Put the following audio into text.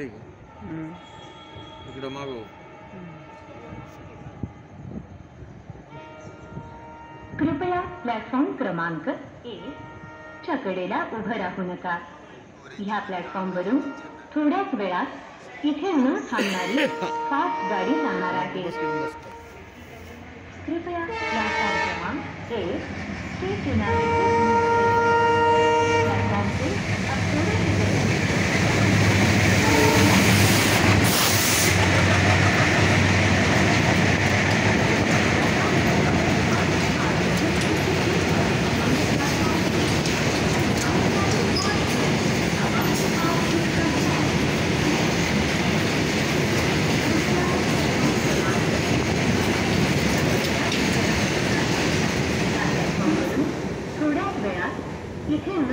का हम्म. इकडं कृपया प्लॅटफॉर्म क्रमांक एक च्या कडेला उभं राहू नका. ह्या प्लॅटफॉर्मवरून थोड्याच वेळात इथे न थांबणारी फास्ट गाडी जाणार आहे. कृपया प्लॅटफॉर्म क्रमांक एक Where? You can